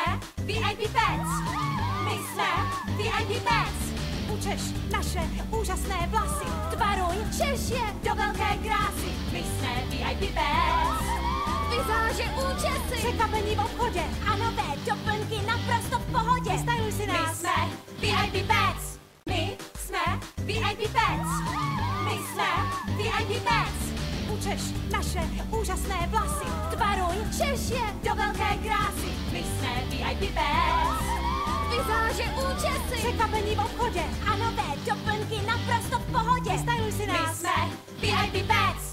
jsme VIP Pets. My jsme VIP Pets. Učeš naše úžasné vlasy. Tvaruj Češe do velké krásy. My jsme VIP Pets. Vizáže, účesy. Překvapení v obchodě. A nové doplňky naprosto v pohodě. Styluj si My nás. jsme VIP Pets. My jsme VIP Pets. My jsme VIP Pets. Učeš naše úžasné vlasy. Tvaruj Češe. do velké krásy. My jsme VIP Pets. Vizáže, účesy. Překvapení v obchodě. A nové doplňky naprosto v pohodě. Styluj si My nás. jsme VIP Pets.